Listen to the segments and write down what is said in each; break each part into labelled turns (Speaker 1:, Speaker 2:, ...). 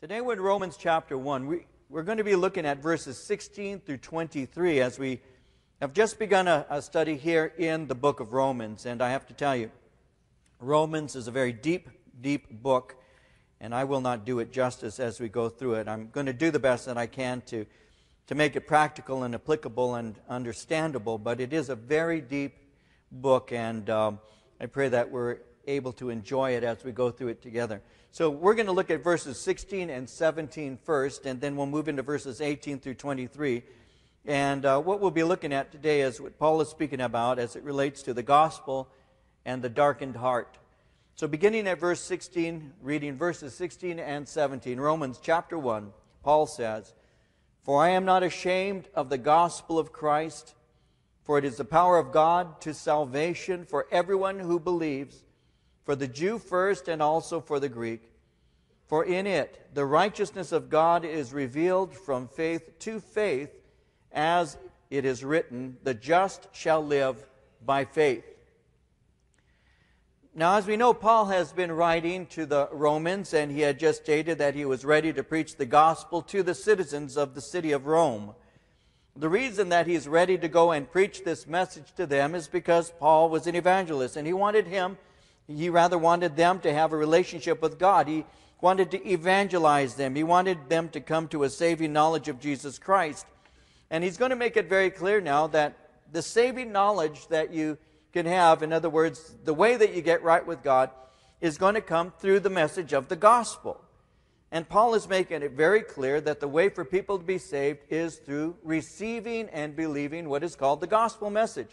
Speaker 1: Today, we're in Romans chapter 1. We, we're going to be looking at verses 16 through 23 as we have just begun a, a, study here in the book of Romans. And I have to tell you, Romans is a very deep, deep book, and I will not do it justice as we go through it. I'm going to do the best that I can to, to make it practical and applicable and understandable, but it is a very deep book, and um, I pray that we're able to enjoy it as we go through it together. So we're going to look at verses 16 and 17 first, and then we'll move into verses 18 through 23. And uh, what we'll be looking at today is what Paul is speaking about as it relates to the gospel and the darkened heart. So, beginning at verse 16, reading verses 16 and 17, Romans chapter 1, Paul says, For I am not ashamed of the gospel of Christ, for it is the power of God to salvation for everyone who believes for the Jew first and also for the Greek. For in it the righteousness of God is revealed from faith to faith, as it is written, the just shall live by faith. Now, as we know, Paul has been writing to the Romans, and he had just stated that he was ready to preach the gospel to the citizens of the city of Rome. The reason that he's ready to go and preach this message to them is because Paul was an evangelist, and he wanted him he rather wanted them to have a relationship with God. He wanted to evangelize them. He wanted them to come to a saving knowledge of Jesus Christ. And he's going to make it very clear now that the saving knowledge that you can have, in other words, the way that you get right with God, is going to come through the message of the gospel. And Paul is making it very clear that the way for people to be saved is through receiving and believing what is called the gospel message.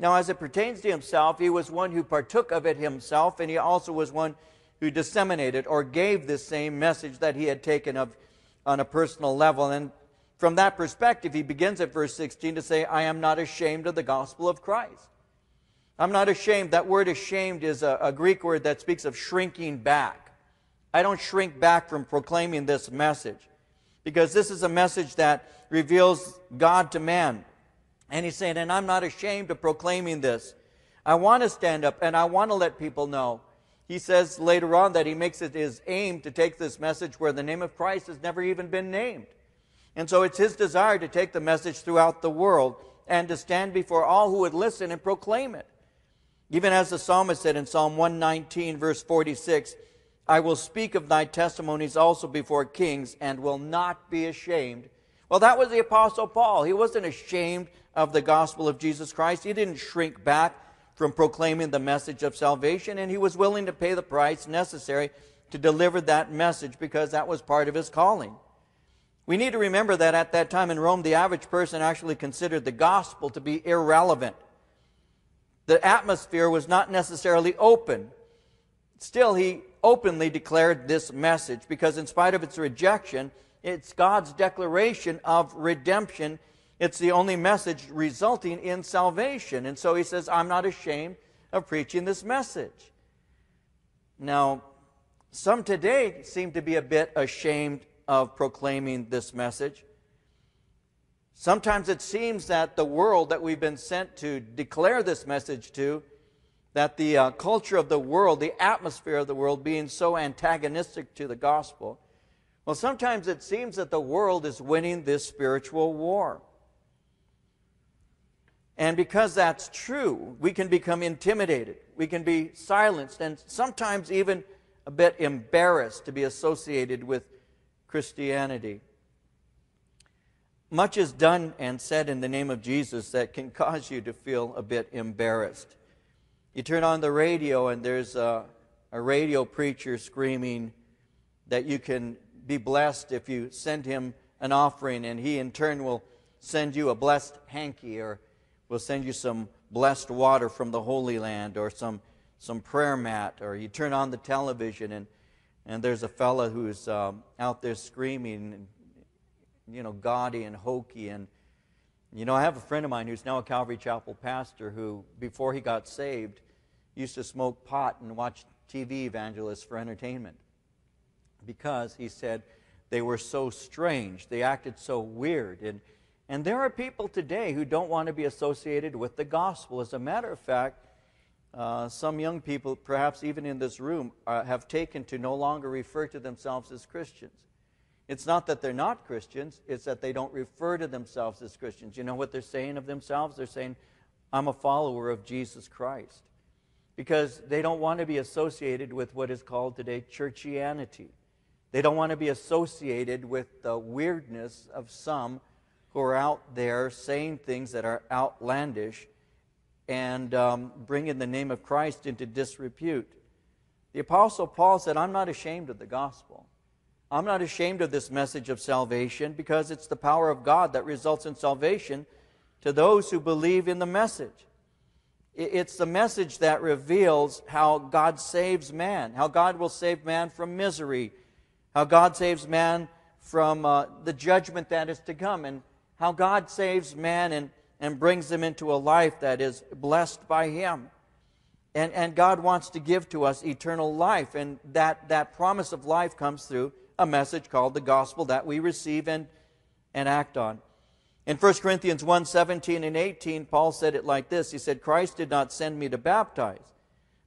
Speaker 1: Now, as it pertains to himself, he was one who partook of it himself, and he also was one who disseminated or gave this same message that he had taken of, on a personal level. And from that perspective, he begins at verse 16 to say, I am not ashamed of the gospel of Christ. I'm not ashamed. That word ashamed is a, a Greek word that speaks of shrinking back. I don't shrink back from proclaiming this message because this is a message that reveals God to man. And he's saying, and I'm not ashamed of proclaiming this. I want to stand up and I want to let people know. He says later on that he makes it his aim to take this message where the name of Christ has never even been named. And so it's his desire to take the message throughout the world and to stand before all who would listen and proclaim it. Even as the psalmist said in Psalm 119, verse 46, I will speak of thy testimonies also before kings and will not be ashamed. Well, that was the Apostle Paul. He wasn't ashamed of the gospel of Jesus Christ. He didn't shrink back from proclaiming the message of salvation, and he was willing to pay the price necessary to deliver that message because that was part of his calling. We need to remember that at that time in Rome, the average person actually considered the gospel to be irrelevant. The atmosphere was not necessarily open. Still, he openly declared this message because, in spite of its rejection, it's God's declaration of redemption it's the only message resulting in salvation. And so he says, I'm not ashamed of preaching this message. Now, some today seem to be a bit ashamed of proclaiming this message. Sometimes it seems that the world that we've been sent to declare this message to, that the uh, culture of the world, the atmosphere of the world being so antagonistic to the gospel, well, sometimes it seems that the world is winning this spiritual war. And because that's true, we can become intimidated. We can be silenced and sometimes even a bit embarrassed to be associated with Christianity. Much is done and said in the name of Jesus that can cause you to feel a bit embarrassed. You turn on the radio and there's a, a radio preacher screaming that you can be blessed if you send him an offering, and he in turn will send you a blessed hanky or We'll send you some blessed water from the Holy Land or some, some prayer mat. Or you turn on the television and, and there's a fella who's um, out there screaming, you know, gaudy and hokey. And, you know, I have a friend of mine who's now a Calvary Chapel pastor who, before he got saved, used to smoke pot and watch TV evangelists for entertainment because he said they were so strange. They acted so weird. And and there are people today who don't want to be associated with the gospel. As a matter of fact, uh, some young people, perhaps even in this room, uh, have taken to no longer refer to themselves as Christians. It's not that they're not Christians, it's that they don't refer to themselves as Christians. You know what they're saying of themselves? They're saying, I'm a follower of Jesus Christ. Because they don't want to be associated with what is called today churchianity. They don't want to be associated with the weirdness of some who are out there saying things that are outlandish and um, bringing the name of Christ into disrepute. The Apostle Paul said, I'm not ashamed of the gospel. I'm not ashamed of this message of salvation because it's the power of God that results in salvation to those who believe in the message. It's the message that reveals how God saves man, how God will save man from misery, how God saves man from uh, the judgment that is to come, and how God saves man and, and brings them into a life that is blessed by Him. And, and God wants to give to us eternal life, and that, that promise of life comes through a message called the gospel that we receive and, and act on. In 1 Corinthians 1 17 and 18, Paul said it like this He said, Christ did not send me to baptize,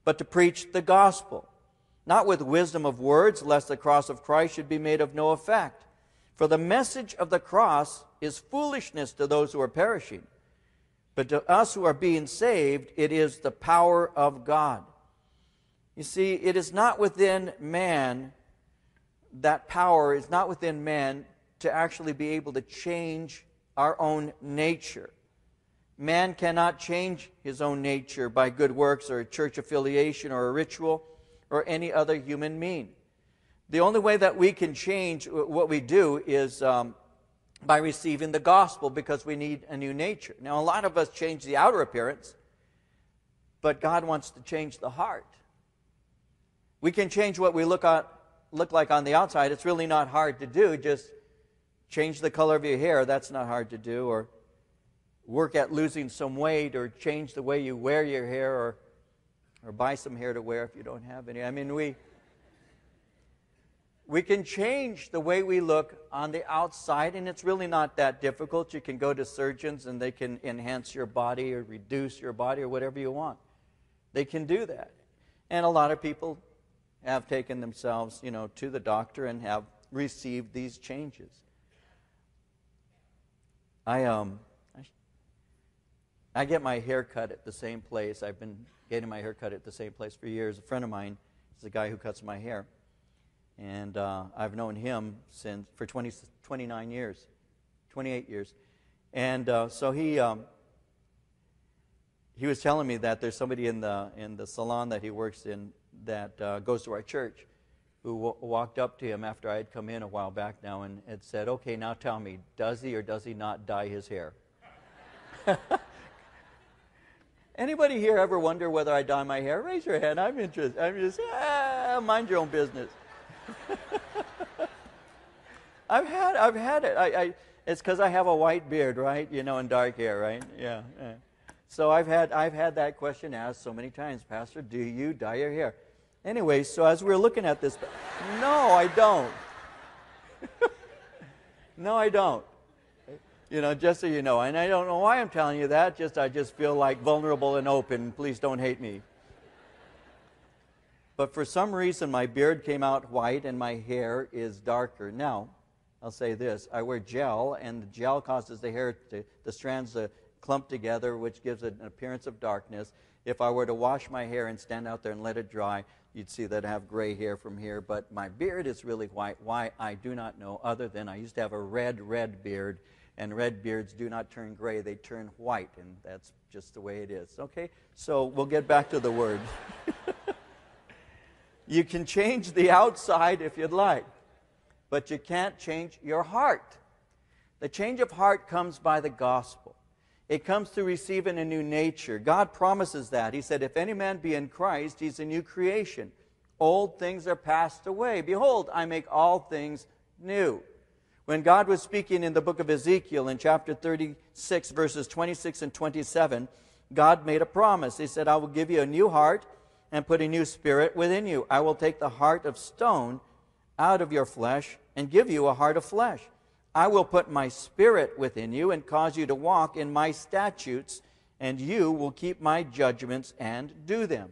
Speaker 1: but to preach the gospel, not with wisdom of words, lest the cross of Christ should be made of no effect. For the message of the cross is foolishness to those who are perishing, but to us who are being saved, it is the power of God. You see, it is not within man that power is not within man to actually be able to change our own nature. Man cannot change his own nature by good works or a church affiliation or a ritual or any other human mean. The only way that we can change what we do is um, by receiving the gospel because we need a new nature. Now, a lot of us change the outer appearance, but God wants to change the heart. We can change what we look at look like on the outside, it's really not hard to do. Just change the color of your hair, that's not hard to do. Or work at losing some weight, or change the way you wear your hair, or, or buy some hair to wear if you don't have any. I mean, we. We can change the way we look on the outside, and it's really not that difficult. You can go to surgeons and they can enhance your body or reduce your body or whatever you want. They can do that. And a lot of people have taken themselves, you know, to the doctor and have received these changes. I um I, get my hair cut at the same place. I've been getting my hair cut at the same place for years. A friend of mine is the guy who cuts my hair, and uh, I've known him since for 20, 29 years, 28 years, and uh, so he. Um, he was telling me that there's somebody in the in the salon that he works in that uh, goes to our church who w- walked up to him after I had come in a while back now and had said, Okay, now tell me, does he or does he not dye his hair? Anybody here ever wonder whether I dye my hair? Raise your hand. I'm interested. I'm just, ah, mind your own business. I've had, I've had it. I, I, it's because I have a white beard, right? You know, and dark hair, right? Yeah, yeah. So I've had, I've had that question asked so many times, Pastor, do you dye your hair? Anyway, so as we are looking at this, no, I don't. no, I don't. You know, just so you know. And I don't know why I'm telling you that, just I just feel like vulnerable and open. Please don't hate me. But for some reason, my beard came out white and my hair is darker. Now, I'll say this I wear gel, and the gel causes the hair, to, the strands to clump together, which gives it an appearance of darkness. If I were to wash my hair and stand out there and let it dry, you'd see that I have gray hair from here, but my beard is really white. Why, I do not know, other than I used to have a red, red beard, and red beards do not turn gray, they turn white, and that's just the way it is. Okay? So we'll get back to the word. you can change the outside if you'd like, but you can't change your heart. The change of heart comes by the gospel. It comes through receiving a new nature. God promises that. He said, If any man be in Christ, he's a new creation. Old things are passed away. Behold, I make all things new. When God was speaking in the book of Ezekiel in chapter 36, verses 26 and 27, God made a promise. He said, I will give you a new heart and put a new spirit within you. I will take the heart of stone out of your flesh and give you a heart of flesh. I will put my spirit within you and cause you to walk in my statutes, and you will keep my judgments and do them.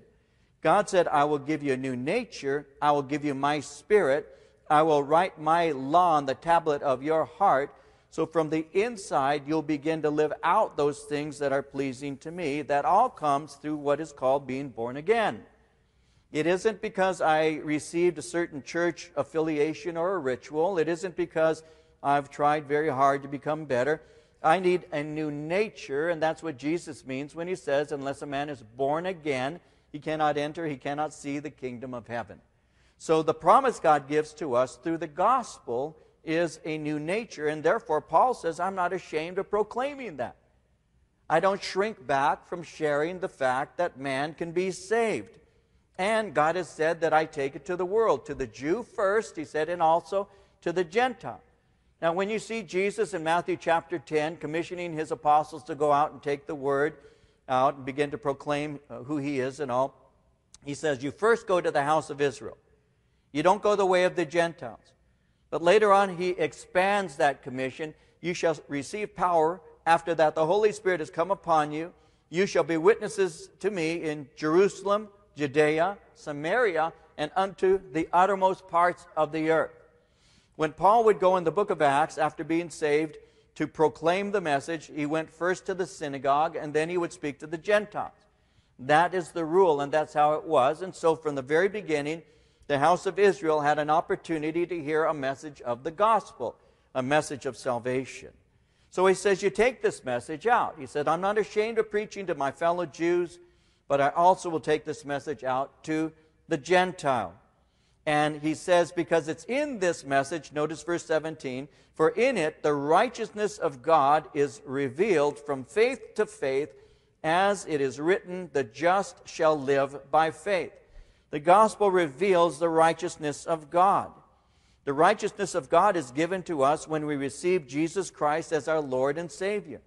Speaker 1: God said, I will give you a new nature. I will give you my spirit. I will write my law on the tablet of your heart. So from the inside, you'll begin to live out those things that are pleasing to me. That all comes through what is called being born again. It isn't because I received a certain church affiliation or a ritual. It isn't because I've tried very hard to become better. I need a new nature, and that's what Jesus means when he says, Unless a man is born again, he cannot enter, he cannot see the kingdom of heaven. So the promise God gives to us through the gospel is a new nature, and therefore Paul says, I'm not ashamed of proclaiming that. I don't shrink back from sharing the fact that man can be saved. And God has said that I take it to the world, to the Jew first, he said, and also to the Gentile. Now, when you see Jesus in Matthew chapter 10 commissioning his apostles to go out and take the word out and begin to proclaim uh, who he is and all, he says, You first go to the house of Israel. You don't go the way of the Gentiles. But later on, he expands that commission. You shall receive power. After that, the Holy Spirit has come upon you. You shall be witnesses to me in Jerusalem, Judea, Samaria, and unto the uttermost parts of the earth. When Paul would go in the book of Acts after being saved to proclaim the message, he went first to the synagogue and then he would speak to the Gentiles. That is the rule, and that's how it was. And so, from the very beginning, the house of Israel had an opportunity to hear a message of the gospel, a message of salvation. So he says, You take this message out. He said, I'm not ashamed of preaching to my fellow Jews, but I also will take this message out to the Gentile. And he says, Because it's in this message, notice verse 17, for in it the righteousness of God is revealed from faith to faith, as it is written, the just shall live by faith. The gospel reveals the righteousness of God. The righteousness of God is given to us when we receive Jesus Christ as our Lord and Savior.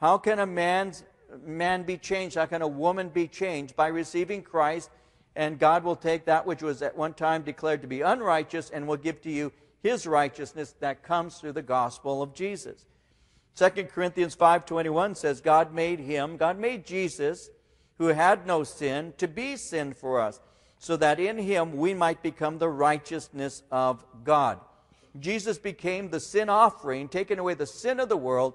Speaker 1: How can a man's, man be changed? How can a woman be changed? By receiving Christ, and God will take that which was at one time declared to be unrighteous and will give to you his righteousness that comes through the gospel of Jesus. 2 Corinthians 5:21 says God made him, God made Jesus who had no sin to be sin for us so that in him we might become the righteousness of God. Jesus became the sin offering, taking away the sin of the world.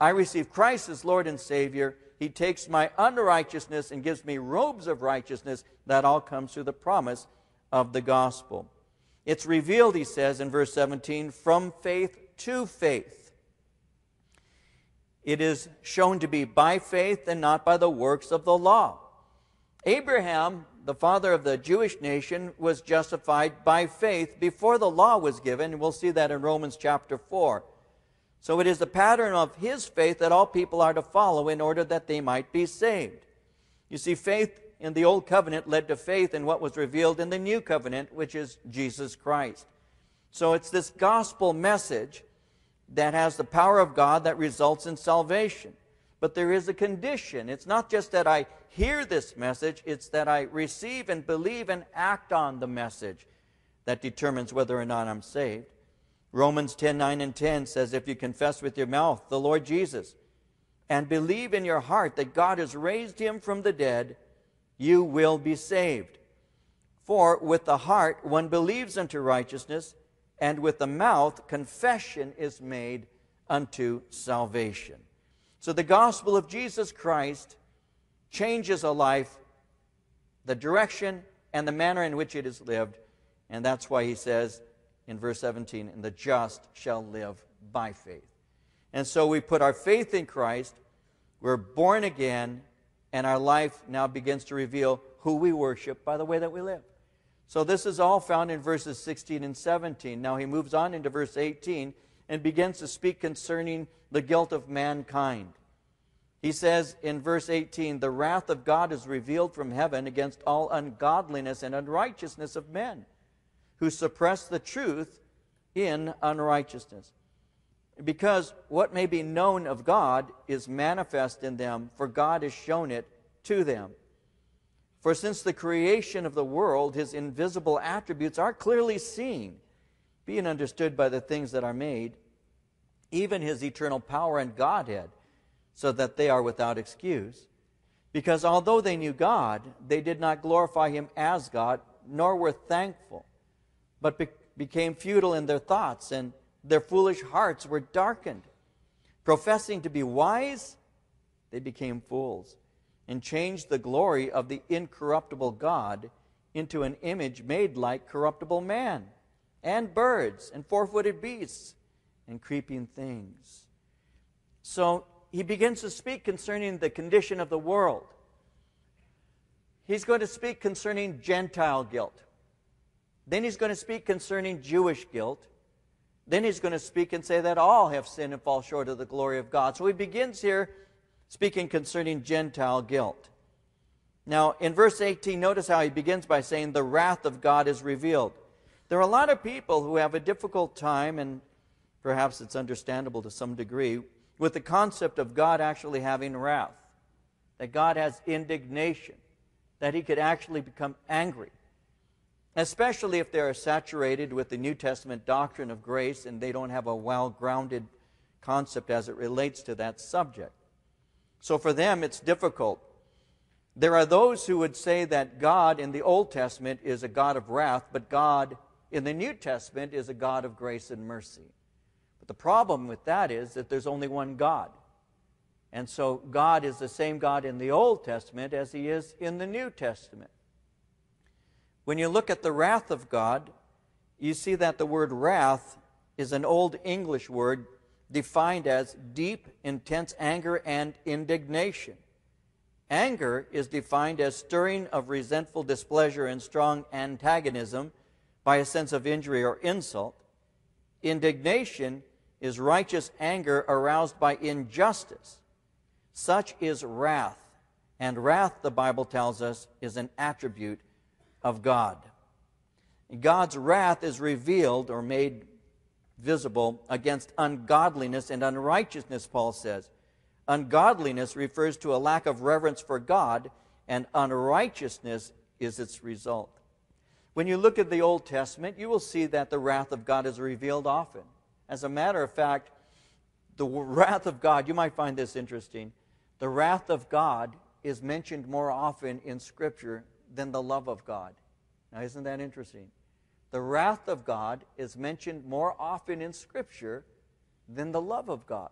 Speaker 1: I receive Christ as Lord and Savior. He takes my unrighteousness and gives me robes of righteousness. That all comes through the promise of the gospel. It's revealed, he says in verse 17, from faith to faith. It is shown to be by faith and not by the works of the law. Abraham the father of the Jewish nation, was justified by faith before the law was given. We'll see that in Romans chapter 4. So it is the pattern of his faith that all people are to follow in order that they might be saved. You see, faith in the old covenant led to faith in what was revealed in the new covenant, which is Jesus Christ. So it's this gospel message that has the power of God that results in salvation. But there is a condition. It's not just that I hear this message, it's that I receive and believe and act on the message that determines whether or not I'm saved. Romans 10 9 and 10 says, If you confess with your mouth the Lord Jesus and believe in your heart that God has raised him from the dead, you will be saved. For with the heart one believes unto righteousness, and with the mouth confession is made unto salvation. So the gospel of Jesus Christ changes a life, the direction and the manner in which it is lived. And that's why he says in verse 17, and the just shall live by faith. And so we put our faith in Christ, we're born again, and our life now begins to reveal who we worship by the way that we live. So this is all found in verses 16 and 17. Now he moves on into verse 18 and begins to speak concerning the guilt of mankind. He says in verse 18, The wrath of God is revealed from heaven against all ungodliness and unrighteousness of men who suppress the truth in unrighteousness. Because what may be known of God is manifest in them, for God has shown it to them. For since the creation of the world, his invisible attributes are clearly seen, being understood by the things that are made, even his eternal power and Godhead, so that they are without excuse. Because although they knew God, they did not glorify him as God, nor were thankful, but, be- became futile in their thoughts, and their foolish hearts were darkened. Professing to be wise, they became fools, and changed the glory of the incorruptible God into an image made like corruptible man, and birds, and four footed beasts, and creeping things. So he begins to speak concerning the condition of the world. He's going to speak concerning Gentile guilt. Then he's going to speak concerning Jewish guilt. Then he's going to speak and say that all have sinned and fall short of the glory of God. So he begins here speaking concerning Gentile guilt. Now, in verse 18, notice how he begins by saying, The wrath of God is revealed. There are a lot of people who have a difficult time, and perhaps it's understandable to some degree, with the concept of God actually having wrath, that God has indignation, that he could actually become angry especially if they are saturated with the New Testament doctrine of grace and they don't have a well grounded concept as it relates to that subject. So for them, it's difficult. There are those who would say that God in the Old Testament is a God of wrath, but God in the New Testament is a God of grace and mercy. But the problem with that is that there's only one God. And so God is the same God in the Old Testament as he is in the New Testament. When you look at the wrath of God, you see that the word wrath is an old English word defined as deep, intense anger and indignation. Anger is defined as stirring of resentful displeasure and strong antagonism by a sense of injury or insult. Indignation is righteous anger aroused by injustice. Such is wrath. And wrath, the Bible tells us, is an attribute of God. God's wrath is revealed or made visible against ungodliness and unrighteousness, Paul says. Ungodliness refers to a lack of reverence for God, and unrighteousness is its result. When you look at the Old Testament, you will see that the wrath of God is revealed often. As a matter of fact, the wrath of God, you might find this interesting, the wrath of God is mentioned more often in Scripture than the love of God. Now, isn't that interesting? The wrath of God is mentioned more often in Scripture than the love of God.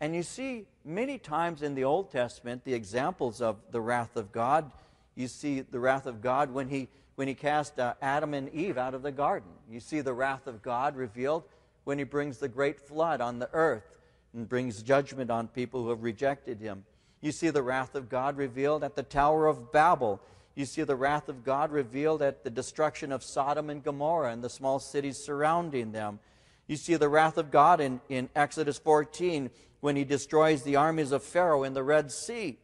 Speaker 1: And you see many times in the Old Testament the examples of the wrath of God. You see the wrath of God when he, when he cast uh, Adam and Eve out of the garden. You see the wrath of God revealed when he brings the great flood on the earth and brings judgment on people who have rejected him. You see the wrath of God revealed at the Tower of Babel you see the wrath of God revealed at the destruction of Sodom and Gomorrah and the small cities surrounding them. You see the wrath of God in, in Exodus 14 when he destroys the armies of Pharaoh in the Red Sea.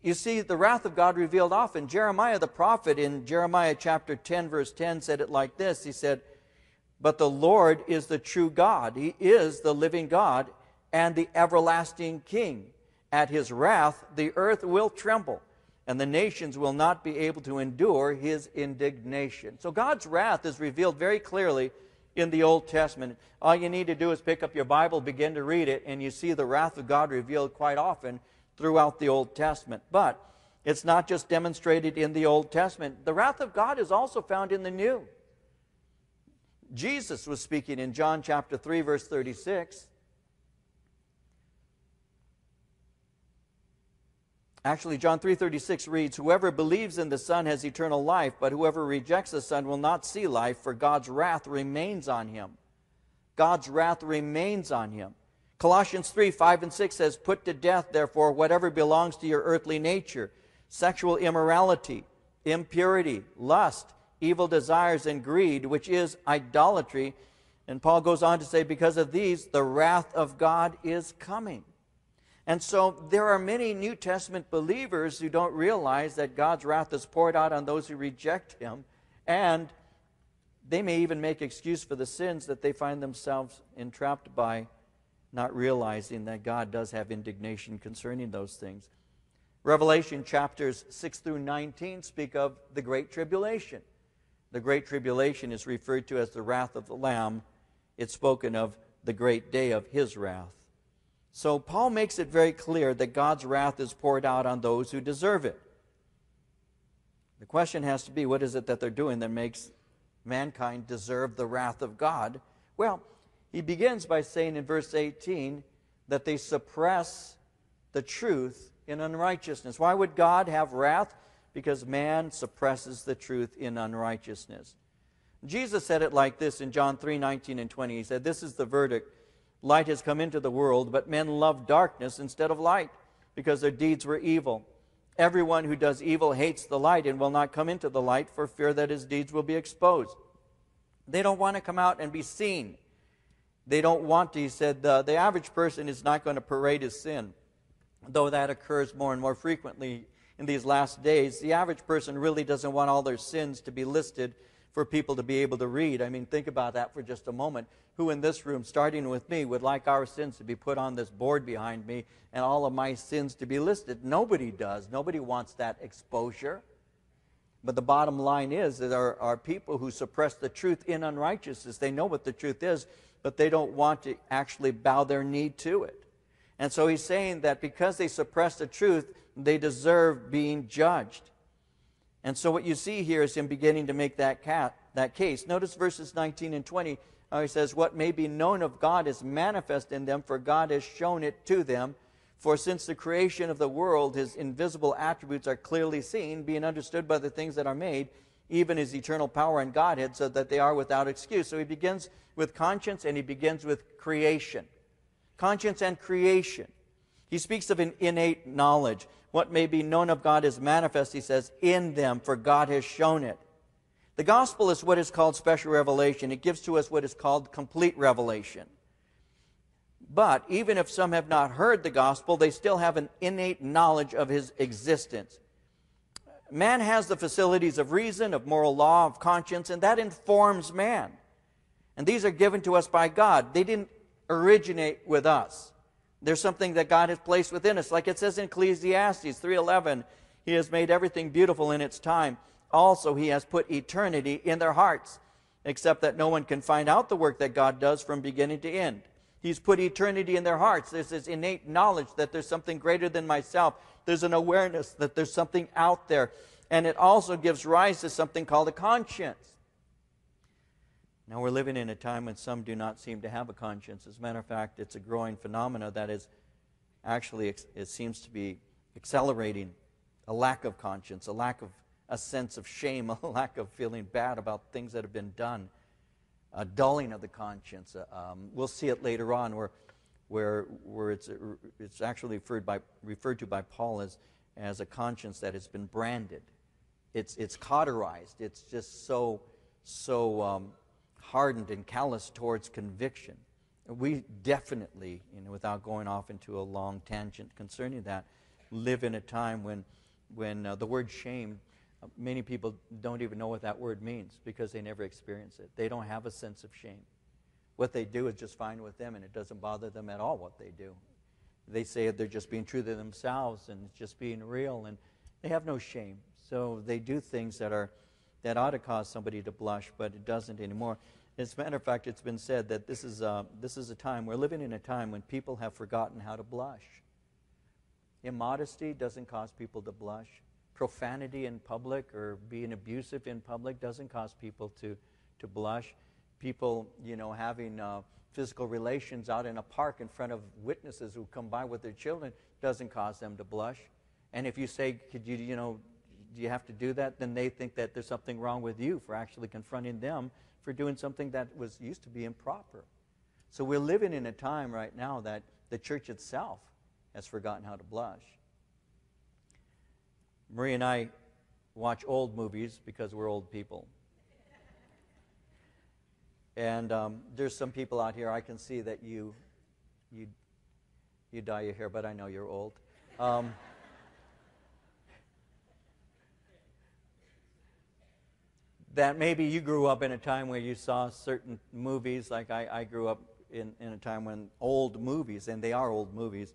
Speaker 1: You see the wrath of God revealed often. Jeremiah the prophet in Jeremiah chapter 10, verse 10 said it like this He said, But the Lord is the true God, He is the living God and the everlasting King. At His wrath, the earth will tremble and the nations will not be able to endure his indignation. So God's wrath is revealed very clearly in the Old Testament. All you need to do is pick up your Bible, begin to read it, and you see the wrath of God revealed quite often throughout the Old Testament. But it's not just demonstrated in the Old Testament, the wrath of God is also found in the New. Jesus was speaking in John chapter 3, verse 36. Actually, John 3:36 reads, "Whoever believes in the Son has eternal life, but whoever rejects the Son will not see life, for God's wrath remains on him." God's wrath remains on him. Colossians 3, 5 and 6 says, Put to death, therefore, whatever belongs to your earthly nature sexual immorality, impurity, lust, evil desires, and greed, which is idolatry. And Paul goes on to say, Because of these, the wrath of God is coming. And so there are many New Testament believers who don't realize that God's wrath is poured out on those who reject Him, and they may even make excuse for the sins that they find themselves entrapped by, not realizing that God does have indignation concerning those things. Revelation chapters 6 through 19 speak of the Great Tribulation. The Great Tribulation is referred to as the wrath of the Lamb. It's spoken of the great day of his wrath. So Paul makes it very clear that God's wrath is poured out on those who deserve it. The question has to be what is it that they're doing that makes, mankind deserve the wrath of God? Well, he begins by saying in verse 18 that they suppress the truth in unrighteousness. Why would God have wrath? Because man suppresses the truth in unrighteousness. Jesus said it like this in John 3 19 and 20. He said, This is the verdict. Light has come into the world, but men love darkness instead of light because their deeds were evil. Everyone who does evil hates the light and will not come into the light for fear that his deeds will be exposed. They don't want to come out and be seen. They don't want to. He said, the, the average person is not going to parade his sin, though that occurs more and more frequently in these last days. The average person really doesn't want all their sins to be listed for people to be able to read. I mean, think about that for just a moment. Who in this room, starting with me, would like our sins to be put on this board behind me and all of my sins to be listed? Nobody does. Nobody wants that exposure. But the bottom line is that there are people who suppress the truth in unrighteousness. They know what the truth is, but they don't want to actually bow their knee to it. And so he's saying that because they suppress the truth, they deserve being judged. And so what you see here is him beginning to make that, cat, that case. Notice verses 19 and 20. How he says, What may be known of God is manifest in them, for God has shown it to them. For since the creation of the world, his invisible attributes are clearly seen, being understood by the things that are made, even his eternal power and Godhead, so that they are without excuse. So he begins with conscience and he begins with creation. Conscience and creation. He speaks of an innate knowledge. What may be known of God is manifest, he says, in them, for God has shown it. The gospel is what is called special revelation. It gives to us what is called complete revelation. But even if some have not heard the gospel, they still have an innate knowledge of his existence. Man has the facilities of reason, of moral law, of conscience, and that informs man. And these are given to us by God. They didn't originate with us. There's something that God has placed within us. Like it says in Ecclesiastes 3:11, he has made everything beautiful in its time. Also, he has put eternity in their hearts, except that no one can find out the work that God does from beginning to end. He's put eternity in their hearts. There's this innate knowledge that there's something greater than myself. There's an awareness that there's something out there. And it also gives rise to something called a conscience. Now, we're living in a time when some do not seem to have a conscience. As a matter of fact, it's a growing phenomena that is actually, it seems to be accelerating a lack of conscience, a lack of a sense of shame, a lack of feeling bad about things that have been done, a dulling of the conscience. Uh, um, we'll see it later on where, where, where it's, it's actually referred, by, referred to by Paul as, as a conscience that has been branded. It's, it's cauterized. It's just so, so um, hardened and callous towards conviction. We definitely, you know, without going off into a long tangent concerning that, live in a time when, when uh, the word shame, uh, many people don't even know what that word means because they never experience it. They don't have a sense of shame. What they do is just fine with them, and it doesn't bother them at all what they do. They say they're just being true to themselves and just being real, and they have no shame. So they do things that are that ought to cause somebody to blush, but it doesn't anymore. As a matter of fact, it's been said that this is, a, this is a time, we're living in a time when people have forgotten how to blush. Immodesty doesn't cause people to blush. Profanity in public or being abusive in public doesn't cause people to, to blush. People, you know, having uh, physical relations out in a park in front of witnesses who come by with their children doesn't cause them to blush. And if you say, could you, you know, do you have to do that? Then they think that there's something wrong with you for actually confronting them for doing something that was used to be improper. So we're living in a time right now that the church itself has forgotten how to blush. Marie and I watch old movies because we're old people. And um, there's some people out here, I can see that you, you, you dye your hair, but I know you're old. Um, that maybe you grew up in a time where you saw certain movies, like I, I grew up in, in a time when old movies, and they are old movies,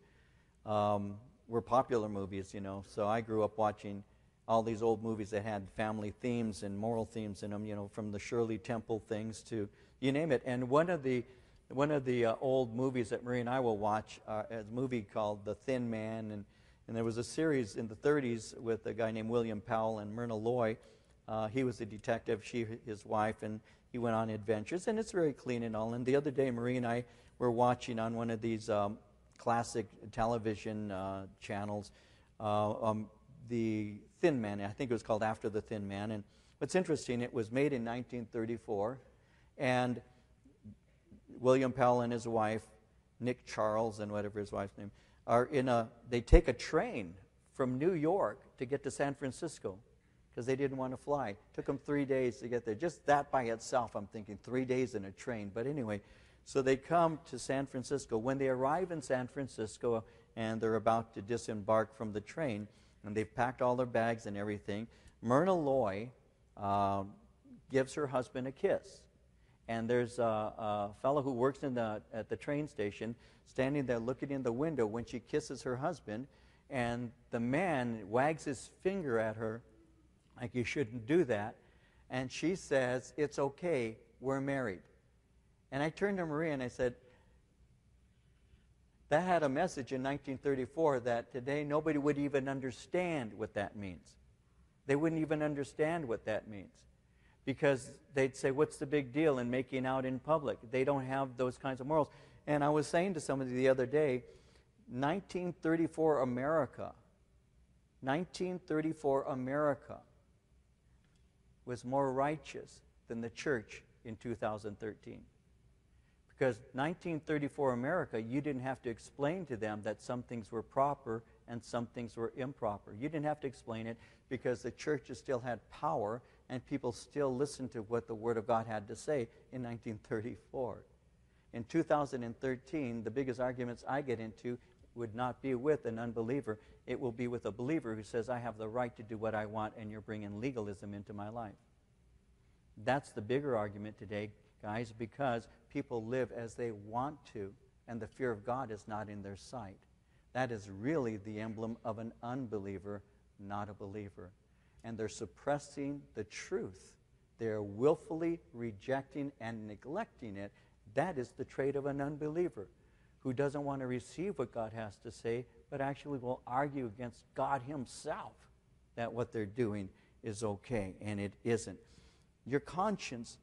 Speaker 1: um, were popular movies, you know. So I grew up watching all these old movies that had family themes and moral themes in them, you know, from the Shirley Temple things to you name it. And one of the one of the uh, old movies that Marie and I will watch uh, is a movie called The Thin Man, and, and there was a series in the 30s with a guy named William Powell and Myrna Loy Uh, he was a detective, she his wife, and he went on adventures, and it's very clean and all. And the other day, Marie and I were watching on one of these um, classic television uh, channels uh, um, the Thin Man. I think it was called After the Thin Man. And what's interesting, it was made in 1934, and William Powell and his wife, Nick Charles and whatever his wife's name, are in a. They take a train from New York to get to San Francisco because they didn't want to fly. It took them three days to get there. Just that by itself, I'm thinking three days in a train. But anyway, so they come to San Francisco. When they arrive in San Francisco and they're about to disembark from the train, and they've packed all their bags and everything, Myrna Loy uh, gives her husband a kiss. And there's a, a fellow who works in the, at the train station standing there looking in the window when she kisses her husband. And the man wags his finger at her like you shouldn't do that. And she says, It's okay, we're married. And I turned to Maria and I said, That had a message in 1934 that today nobody would even understand what that means. They wouldn't even understand what that means because they'd say, What's the big deal in making out in public? They don't have those kinds of morals. And I was saying to somebody the other day, 1934 America, 1934 America was more righteous than the church in 2013. Because 1934 America, you didn't have to explain to them that some things were proper and some things were improper. You didn't have to explain it because the churches still had power and people still listened to what the Word of God had to say in 1934. In 2013, the biggest arguments I get into would not be with an unbeliever. It will be with a believer who says, I have the right to do what I want, and you're bringing legalism into my life. That's the bigger argument today, guys, because people live as they want to, and the fear of God is not in their sight. That is really the emblem of an unbeliever, not a believer. And they're suppressing the truth. They're willfully rejecting and neglecting it. That is the trait of an unbeliever who doesn't want to receive what God has to say, but actually will argue against God Himself that what they're doing is okay, and it isn't. Your conscience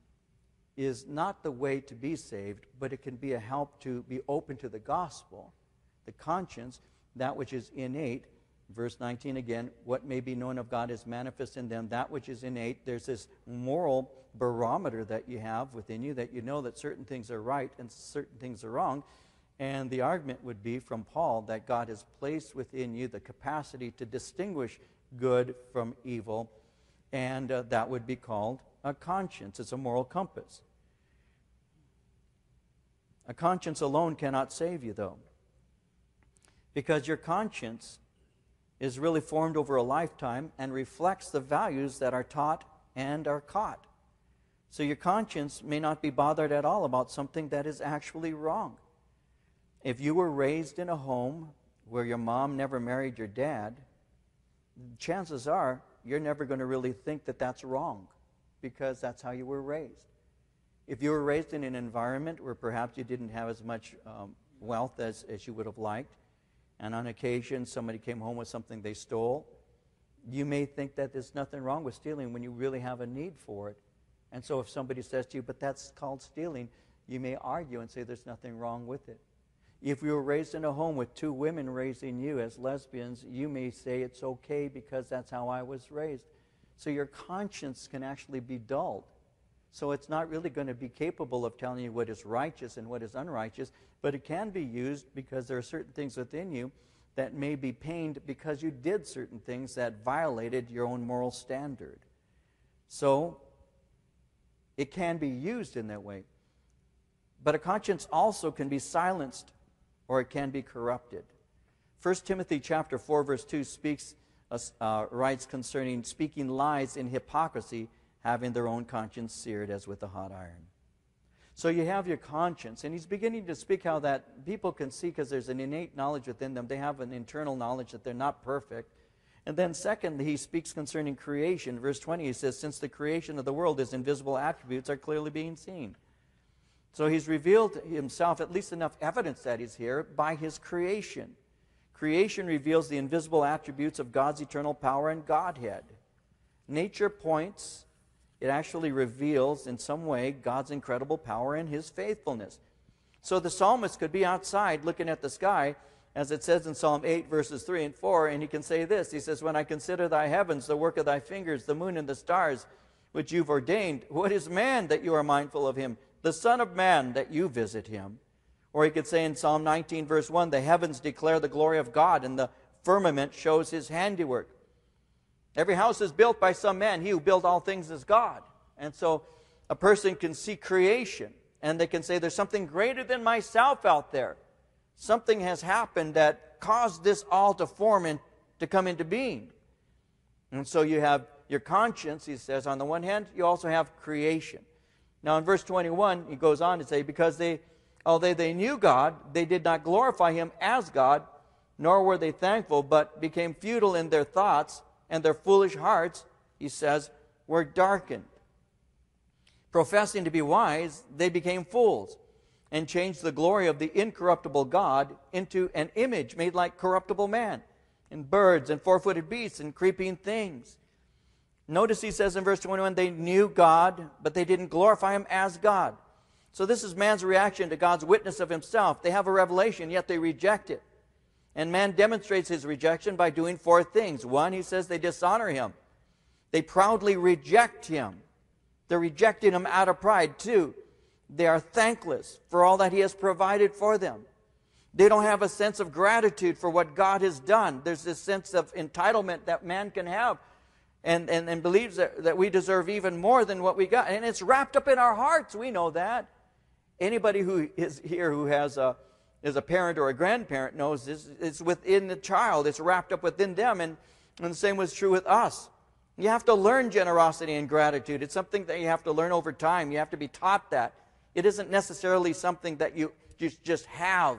Speaker 1: is not the way to be saved, but it can be a help to be open to the gospel. The conscience, that which is innate, verse 19 again, what may be known of God is manifest in them, that which is innate. There's this moral barometer that you have within you that you know that certain things are right and certain things are wrong. And the argument would be from Paul that God has placed within you the capacity to distinguish good from evil, and uh, that would be called a conscience. It's a moral compass. A conscience alone cannot save you, though, because your conscience is really formed over a lifetime and reflects the values that are taught and are caught. So your conscience may not be bothered at all about something that is actually wrong. If you were raised in a home where your mom never married your dad, chances are you're never going to really think that that's wrong because that's how you were raised. If you were raised in an environment where perhaps you didn't have as much um, wealth as, as you would have liked, and on occasion somebody came home with something they stole, you may think that there's nothing wrong with stealing when you really have a need for it. And so if somebody says to you, but that's called stealing, you may argue and say there's nothing wrong with it. If you were raised in a home with two women raising you as lesbians, you may say it's okay because that's how I was raised. So your conscience can actually be dulled. So it's not really going to be capable of telling you what is righteous and what is unrighteous, but it can be used because there are certain things within you that may be pained because you did certain things that violated your own moral standard. So it can be used in that way. But a conscience also can be silenced or it can be corrupted. 1 Timothy chapter 4 verse 2 speaks uh, writes concerning speaking lies in hypocrisy, having their own conscience seared as with a hot iron. So you have your conscience, and he's beginning to speak how that people can see because there's an innate knowledge within them. They have an internal knowledge that they're not perfect. And then, secondly, he speaks concerning creation. Verse 20, he says, Since the creation of the world, his invisible attributes are clearly being seen. So he's revealed himself, at least enough evidence that he's here, by his creation. Creation reveals the invisible attributes of God's eternal power and Godhead. Nature points, it actually reveals in some way God's incredible power and his faithfulness. So the psalmist could be outside looking at the sky, as it says in Psalm 8, verses 3 and 4, and he can say this He says, When I consider thy heavens, the work of thy fingers, the moon and the stars, which you've ordained, what is man that you are mindful of him? The Son of Man that you visit him. Or he could say in Psalm 19, verse 1, The heavens declare the glory of God, and the firmament shows his handiwork. Every house is built by some man. He who built all things is God. And so a person can see creation and they can say, There's something greater than myself out there. Something has happened that caused this all to form and to come into being. And so you have your conscience, he says, on the one hand, you also have creation. Now in verse 21, he goes on to say, Because they, although they knew God, they did not glorify him as God, nor were they thankful, but became futile in their thoughts and their foolish hearts, he says, were darkened. Professing to be wise, they became fools and changed the glory of the incorruptible God into an image made like corruptible man, and birds, and four footed beasts, and creeping things. Notice he says in verse 21 they knew God, but they didn't glorify him as God. So this is man's reaction to God's witness of himself. They have a revelation, yet they reject it. And man demonstrates his rejection by doing four things. One, he says they dishonor him, they proudly reject him. They're rejecting him out of pride. Two, they are thankless for all that he has provided for them. They don't have a sense of gratitude for what God has done. There's this sense of entitlement that man can have and, and, and believes that, that we deserve even more than what we got. And it's wrapped up in our hearts. We know that. Anybody who is here who has a as a parent or a grandparent knows this, it's within the child, it's wrapped up within them, and, and the same was true with us. You have to learn generosity and gratitude. It's something that you have to learn over time. You have to be taught that. It isn't necessarily something that you just, just have.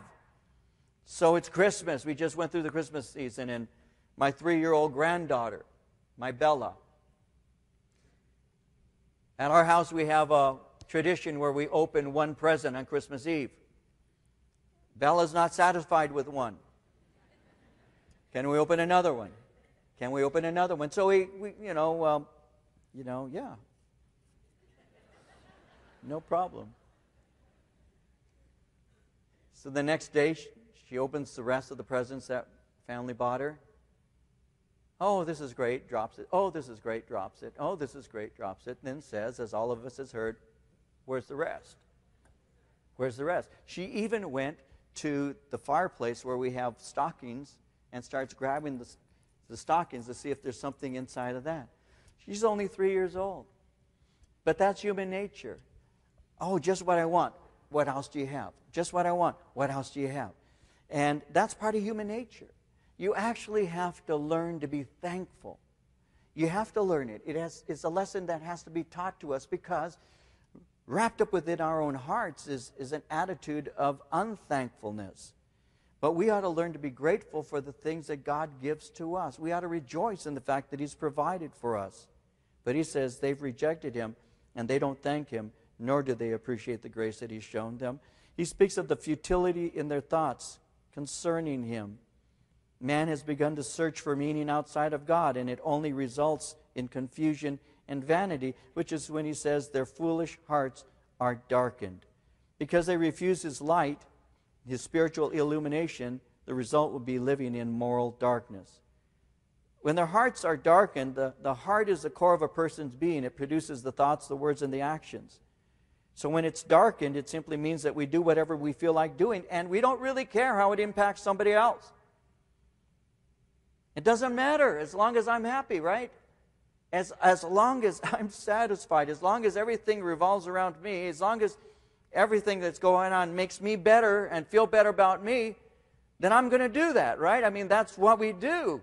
Speaker 1: So it's Christmas. We just went through the Christmas season, and my three year old granddaughter, my Bella. At our house, we have a tradition where we open one present on Christmas Eve. Bella's not satisfied with one. Can we open another one? Can we open another one? So we, we you know, um, you know, yeah. No problem. So the next day, she, she opens the rest of the presents that family bought her. Oh, this is great, drops it. Oh, this is great, drops it. Oh, this is great, drops it. And then says, as all of us has heard, where's the rest? Where's the rest? She even went to the fireplace where we have stockings and starts grabbing the, the stockings to see if there's something inside of that. She's only three years old. But that's human nature. Oh, just what I want. What else do you have? Just what I want. What else do you have? And that's part of human nature. You actually have to learn to be thankful. You have to learn it. it has, it's a lesson that has to be taught to us because wrapped up within our own hearts is, is an attitude of unthankfulness. But we ought to learn to be grateful for the things that God gives to us. We ought to rejoice in the fact that He's provided for us. But He says they've rejected Him and they don't thank Him, nor do they appreciate the grace that He's shown them. He speaks of the futility in their thoughts concerning Him. Man has begun to search for meaning outside of God, and it only results in confusion and vanity, which is when he says their foolish hearts are darkened. Because they refuse his light, his spiritual illumination, the result would be living in moral darkness. When their hearts are darkened, the, the heart is the core of a person's being. It produces the thoughts, the words, and the actions. So when it's darkened, it simply means that we do whatever we feel like doing, and we don't really care how it impacts somebody else. It doesn't matter as long as I'm happy, right? As, as long as I'm satisfied, as long as everything revolves around me, as long as everything that's going on makes me better and feel better about me, then I'm going to do that, right? I mean, that's what we do.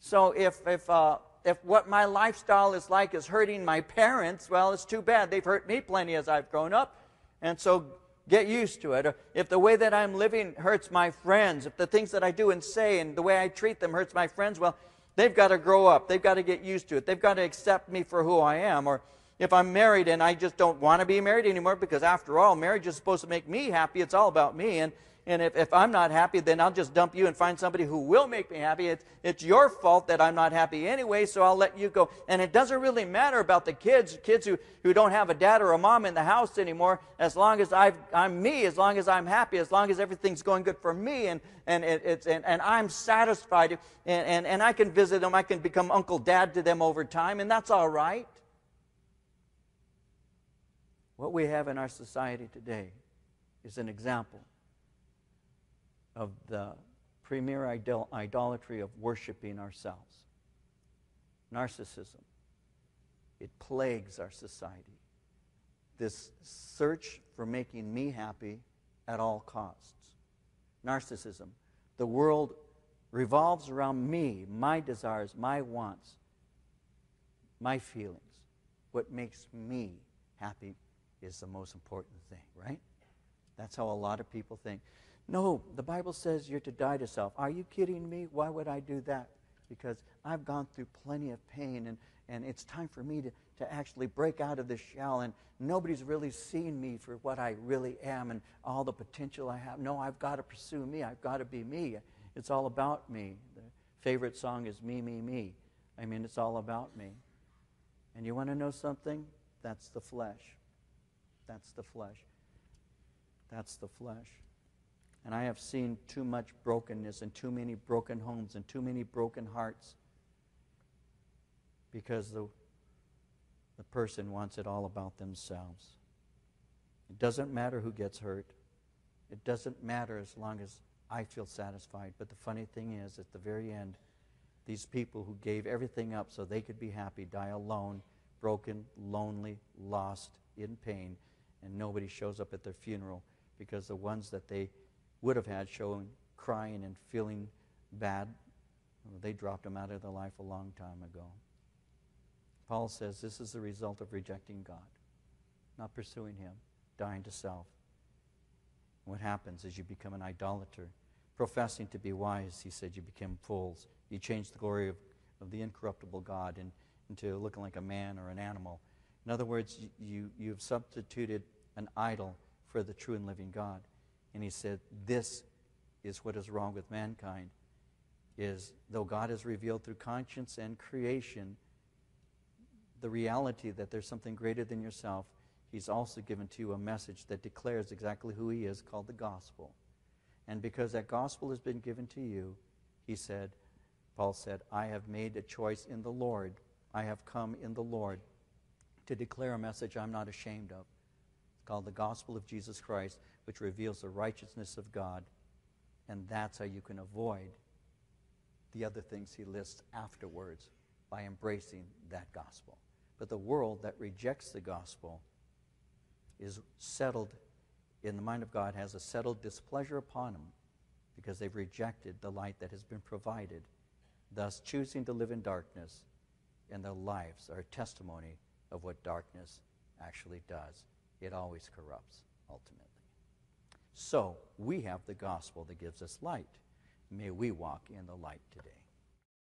Speaker 1: So if, if, uh, if what my lifestyle is like is hurting my parents, well, it's too bad. They've hurt me plenty as I've grown up. And so get used to it. If the way that I'm living hurts my friends, if the things that I do and say and the way I treat them hurts my friends, well, They've got to grow up. They've got to get used to it. They've got to accept me for who I am. Or if I'm married and I just don't want to be married anymore, because after all, marriage is supposed to make me happy. It's all about me. And and if, if I'm not happy, then I'll just dump you and find somebody who will make me happy. It's, it's your fault that I'm not happy anyway, so I'll let you go. And it doesn't really matter about the kids, kids who, who don't have a dad or a mom in the house anymore, as long as i am me, as long as I'm happy, as long as everything's going good for me, and, and, it, it's, and, and I'm satisfied, and, and, and I can visit them, I can become uncle dad to them over time, and that's all right. What we have in our society today is an example of the premier idol- idolatry of worshiping ourselves. Narcissism. It plagues our society. This search for making me happy at all costs. Narcissism. The world revolves around me, my desires, my wants, my feelings. What makes me happy is the most important thing, right? That's how a lot of people think. No, the Bible says you're to die to self. Are you kidding me? Why would I do that? Because I've gone through plenty of pain and, and it's time for me to, to actually break out of this shell and nobody's really seen me for what I really am and all the potential I have. No, I've got to pursue me. I've got to be me. It's all about me. The favorite song is Me, Me, Me. I mean, it's all about me. And you want to know something? That's the flesh. That's the flesh. That's the flesh. And I have seen too much brokenness and too many broken homes and too many broken hearts because the, the person wants it all about themselves. It doesn't matter who gets hurt. It doesn't matter as long as I feel satisfied. But the funny thing is, at the very end, these people who gave everything up so they could be happy die alone, broken, lonely, lost, in pain, and nobody shows up at their funeral because the ones that they would have had showing crying and feeling bad, they dropped him out of their life a long time ago. Paul says this is the result of rejecting God, not pursuing Him, dying to self. What happens is you become an idolater. Professing to be wise, he said, you become fools. You change the glory of, of the incorruptible God in, into looking like a man or an animal. In other words, you, you've substituted an idol for the true and living God. And he said, This is what is wrong with mankind. Is though God has revealed through conscience and creation the reality that there's something greater than yourself, He's also given to you a message that declares exactly who He is, called the gospel. And because that gospel has been given to you, He said, Paul said, I have made a choice in the Lord. I have come in the Lord to declare a message I'm not ashamed of. It's called the gospel of Jesus Christ, which reveals the righteousness of God. And that's how you can avoid the other things he lists afterwards by embracing that gospel. But the world that rejects the gospel is settled in the mind of God, has a settled displeasure upon them because they've rejected the light that has been provided, thus choosing to live in darkness, and their lives are a testimony of what darkness actually does. It always corrupts, ultimately. So, we have the gospel that gives us light. May we walk in the light today.